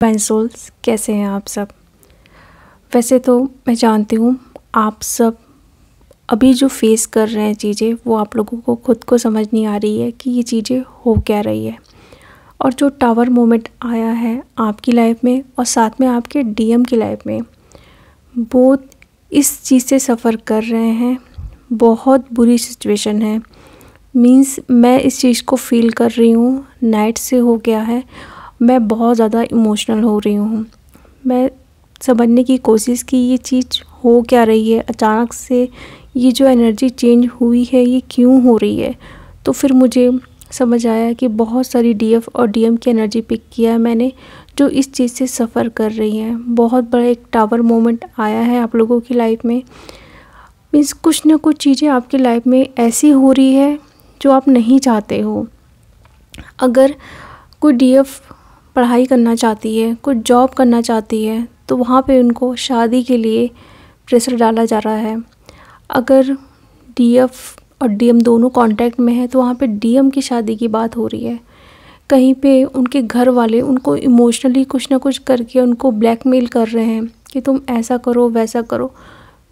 पेंसोल्स कैसे हैं आप सब? वैसे तो मैं जानती हूँ, आप सब अभी जो फेस कर रहे हैं चीज़ें, वो आप लोगों को खुद को समझ नहीं आ रही है कि ये चीज़ें हो क्या रही है। और जो टावर मोमेंट आया है आपकी लाइफ में और साथ में आपके डीएम की लाइफ में, वो इस चीज़ से सफ़र कर रहे हैं। बहुत बुरी सिचुएशन है। मींस मैं इस चीज़ को फील कर रही हूँ नाइट से हो गया है मैं बहुत ज़्यादा इमोशनल हो रही हूँ। मैं समझने की कोशिश की, ये चीज़ हो क्या रही है? अचानक से ये जो एनर्जी चेंज हुई है, ये क्यों हो रही है? तो फिर मुझे समझ आया कि बहुत सारी डीएफ और डीएम की एनर्जी पिक किया है मैंने, जो इस चीज़ से सफ़र कर रही हैं। बहुत बड़ा एक टावर मोमेंट आया है आप लोगों की लाइफ में। मीन्स कुछ ना कुछ चीज़ें आपकी लाइफ में ऐसी हो रही है, जो आप नहीं चाहते हो। अगर कोई डीएफ पढ़ाई करना चाहती है, कुछ जॉब करना चाहती है तो वहाँ पे उनको शादी के लिए प्रेशर डाला जा रहा है। अगर डीएफ और डीएम दोनों कांटेक्ट में है तो वहाँ पे डीएम की शादी की बात हो रही है। कहीं पे उनके घर वाले उनको इमोशनली कुछ ना कुछ करके उनको ब्लैकमेल कर रहे हैं कि तुम ऐसा करो, वैसा करो।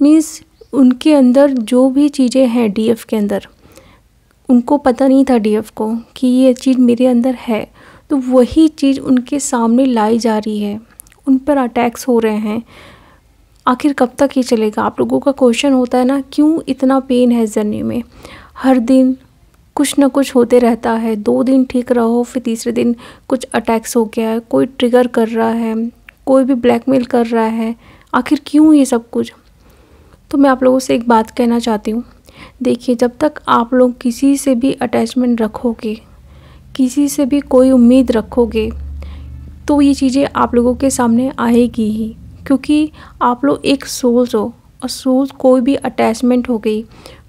मीन्स उनके अंदर जो भी चीज़ें हैं डीएफ के अंदर, उनको पता नहीं था डीएफ को कि ये चीज़ मेरे अंदर है। तो वही चीज़ उनके सामने लाई जा रही है। उन पर अटैक्स हो रहे हैं। आखिर कब तक ये चलेगा? आप लोगों का क्वेश्चन होता है ना, क्यों इतना पेन है जर्नी में? हर दिन कुछ ना कुछ होते रहता है। दो दिन ठीक रहो, फिर तीसरे दिन कुछ अटैक्स हो गया है। कोई ट्रिगर कर रहा है, कोई भी ब्लैकमेल कर रहा है। आखिर क्यों ये सब कुछ? तो मैं आप लोगों से एक बात कहना चाहती हूँ। देखिए, जब तक आप लोग किसी से भी अटैचमेंट रखोगे किसी से भी कोई उम्मीद रखोगे तो ये चीज़ें आप लोगों के सामने आएगी ही। क्योंकि आप लोग एक सोल्स हो और सोल्स कोई भी अटैचमेंट हो गई,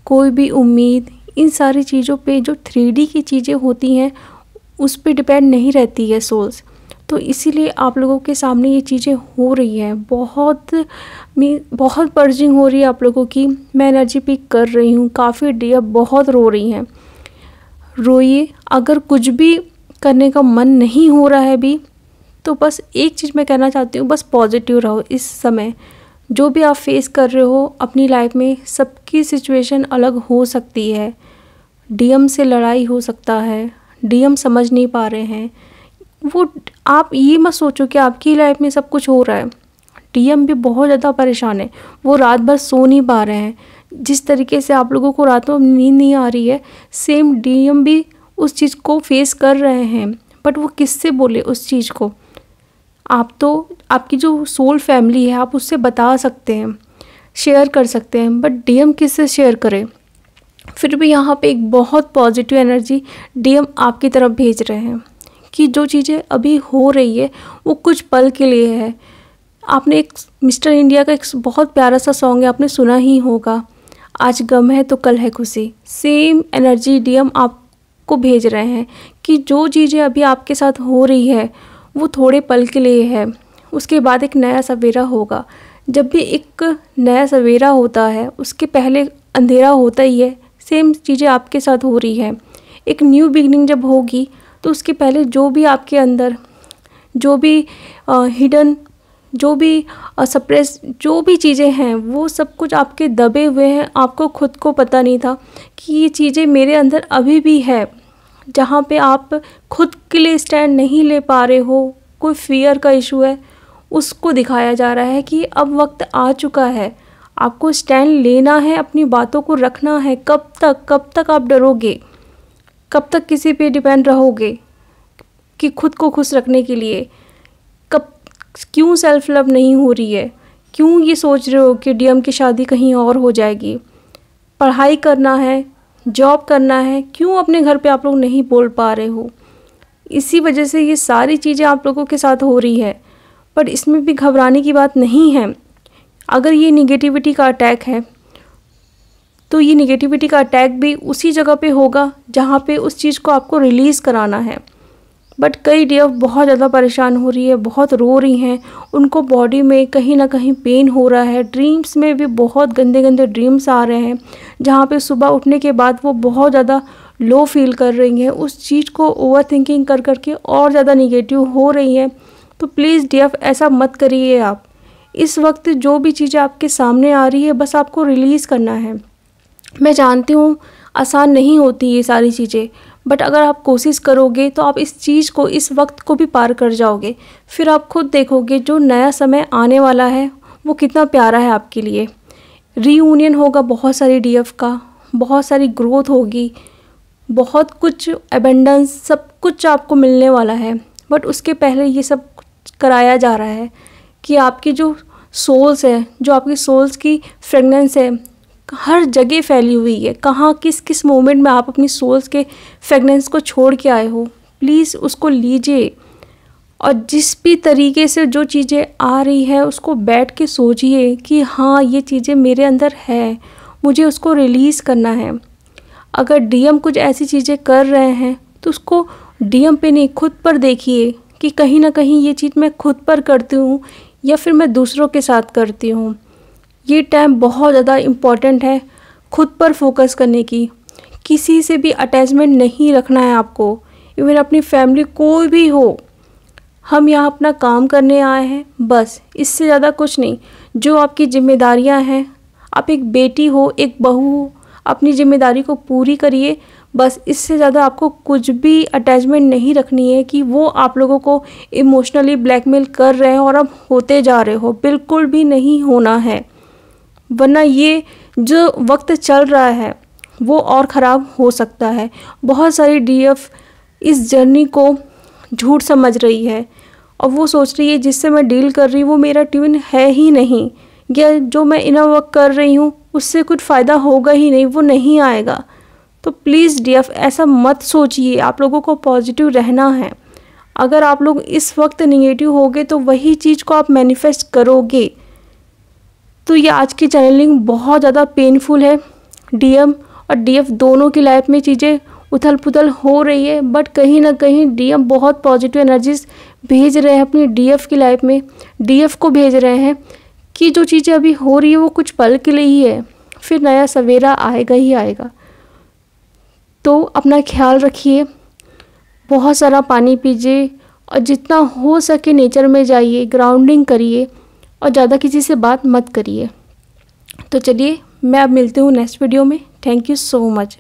कोई भी उम्मीद, इन सारी चीज़ों पे जो थ्री की चीज़ें होती हैं, उस पर डिपेंड नहीं रहती है सोल्स। तो इसीलिए आप लोगों के सामने ये चीज़ें हो रही हैं। बहुत मी, बहुत पर्जिंग हो रही है आप लोगों की। मैं एनर्जी पिक कर रही हूँ, काफ़ी डियर बहुत रो रही हैं। रोइए। अगर कुछ भी करने का मन नहीं हो रहा है भी तो बस एक चीज़ मैं कहना चाहती हूँ, बस पॉजिटिव रहो इस समय। जो भी आप फेस कर रहे हो, अपनी लाइफ में सबकी सिचुएशन अलग हो सकती है। डीएम से लड़ाई हो सकता है डीएम समझ नहीं पा रहे हैं। वो आप ये मत सोचो कि आपकी लाइफ में सब कुछ हो रहा है। डीएम भी बहुत ज़्यादा परेशान है। वो रात भर सो नहीं पा रहे हैं। जिस तरीके से आप लोगों को रातों में नींद नहीं आ रही है सेम डीएम भी उस चीज़ को फेस कर रहे हैं बट वो किससे बोले उस चीज़ को? आप तो आपकी जो सोल फैमिली है, आप उससे बता सकते हैं शेयर कर सकते हैं बट डीएम किससे शेयर करें? फिर भी यहाँ पे एक बहुत पॉजिटिव एनर्जी डीएम आपकी तरफ़ भेज रहे हैं कि जो चीज़ें अभी हो रही है, वो कुछ पल के लिए है। आपने एक, मिस्टर इंडिया का एक बहुत प्यारा सा सॉन्ग है, आपने सुना ही होगा। आज गम है तो कल है खुशी। सेम एनर्जी डीएम आपको भेज रहे हैं कि जो चीज़ें अभी आपके साथ हो रही है, वो थोड़े पल के लिए है। उसके बाद एक नया सवेरा होगा। जब भी एक नया सवेरा होता है, उसके पहले अंधेरा होता ही है। सेम चीज़ें आपके साथ हो रही है। एक न्यू बिगनिंग जब होगी तो उसके पहले जो भी आपके अंदर, जो भी हिडन जो भी सप्रेस जो भी चीज़ें हैं, वो सब कुछ आपके दबे हुए हैं। आपको खुद को पता नहीं था कि ये चीज़ें मेरे अंदर अभी भी है, जहाँ पे आप खुद के लिए स्टैंड नहीं ले पा रहे हो। कोई फियर का इशू है, उसको दिखाया जा रहा है कि अब वक्त आ चुका है। आपको स्टैंड लेना है, अपनी बातों को रखना है। कब तक कब तक आप डरोगे? कब तक किसी पे डिपेंड रहोगे कि खुद को खुश रखने के लिए? क्यों सेल्फ लव नहीं हो रही है? क्यों ये सोच रहे हो कि डीएम की शादी कहीं और हो जाएगी? पढ़ाई करना है जॉब करना है, क्यों अपने घर पे आप लोग नहीं बोल पा रहे हो? इसी वजह से ये सारी चीज़ें आप लोगों के साथ हो रही है। पर इसमें भी घबराने की बात नहीं है। अगर ये निगेटिविटी का अटैक है तो ये निगेटिविटी का अटैक भी उसी जगह पे होगा जहाँ पे उस चीज़ को आपको रिलीज़ कराना है। बट कई डे बहुत ज़्यादा परेशान हो रही है, बहुत रो रही हैं। उनको बॉडी में कहीं ना कहीं पेन हो रहा है। ड्रीम्स में भी बहुत गंदे गंदे ड्रीम्स आ रहे हैं, जहाँ पे सुबह उठने के बाद वो बहुत ज़्यादा लो फील कर रही हैं। उस चीज़ को ओवर थिंकिंग कर करके और ज़्यादा निगेटिव हो रही हैं। तो प्लीज़ डी ऐसा मत करिए आप। इस वक्त जो भी चीज़ें आपके सामने आ रही है, बस आपको रिलीज़ करना है। मैं जानती हूँ, आसान नहीं होती ये सारी चीज़ें। बट अगर आप कोशिश करोगे तो आप इस चीज़ को, इस वक्त को भी पार कर जाओगे। फिर आप खुद देखोगे, जो नया समय आने वाला है, वो कितना प्यारा है आपके लिए। रीयूनियन होगा बहुत सारी डीएफ का, बहुत सारी ग्रोथ होगी, बहुत कुछ एबेंडेंस सब कुछ आपको मिलने वाला है। बट उसके पहले ये सब कराया जा रहा है कि आपकी जो सोल्स है, जो आपकी सोल्स की फ्रेगनेंस है हर जगह फैली हुई है। कहाँ, किस किस मोमेंट में आप अपनी सोल्स के फ्रेगनेंस को छोड़ के आए हो? प्लीज़ उसको लीजिए। और जिस भी तरीके से जो चीज़ें आ रही है, उसको बैठ के सोचिए कि हाँ ये चीज़ें मेरे अंदर है। मुझे उसको रिलीज़ करना है। अगर डीएम कुछ ऐसी चीज़ें कर रहे हैं तो उसको डीएम पे नहीं, खुद पर देखिए कि कहीं ना कहीं ये चीज़ मैं खुद पर करती हूँ या फिर मैं दूसरों के साथ करती हूँ। ये टाइम बहुत ज़्यादा इंपॉर्टेंट है खुद पर फोकस करने की। किसी से भी अटैचमेंट नहीं रखना है आपको। इवन अपनी फैमिली कोई भी हो। हम यहाँ अपना काम करने आए हैं, बस। इससे ज़्यादा कुछ नहीं। जो आपकी जिम्मेदारियाँ हैं, आप एक बेटी हो, एक बहू हो, अपनी ज़िम्मेदारी को पूरी करिए। बस इससे ज़्यादा आपको कुछ भी अटैचमेंट नहीं रखनी है कि वो आप लोगों को इमोशनली ब्लैकमेल कर रहे हैं और अब होते जा रहे हो। बिल्कुल भी नहीं होना है। वरना ये जो वक्त चल रहा है, वो और ख़राब हो सकता है। बहुत सारी डीएफ इस जर्नी को झूठ समझ रही है और वो सोच रही है, जिससे मैं डील कर रही हूँ, वो मेरा ट्यून है ही नहीं। या जो मैं इना वर्क कर रही हूँ, उससे कुछ फ़ायदा होगा ही नहीं, वो नहीं आएगा। तो प्लीज़ डीएफ ऐसा मत सोचिए, आप लोगों को पॉजिटिव रहना है। अगर आप लोग इस वक्त निगेटिव होगे तो वही चीज़ को आप मैनिफेस्ट करोगे। तो ये आज की चैनलिंग बहुत ज़्यादा पेनफुल है। डीएम और डीएफ दोनों की लाइफ में चीज़ें उथल पुथल हो रही है बट कहीं ना कहीं डीएम बहुत पॉजिटिव एनर्जीज भेज रहे हैं अपनी डीएफ की लाइफ में। डीएफ को भेज रहे हैं कि जो चीज़ें अभी हो रही है वो कुछ पल के लिए ही है, फिर नया सवेरा आएगा ही आएगा। तो अपना ख्याल रखिए, बहुत सारा पानी पीजिए और जितना हो सके नेचर में जाइए ग्राउंडिंग करिए। और ज़्यादा किसी से बात मत करिए। तो चलिए, मैं अब मिलती हूँ नेक्स्ट वीडियो में। Thank you so much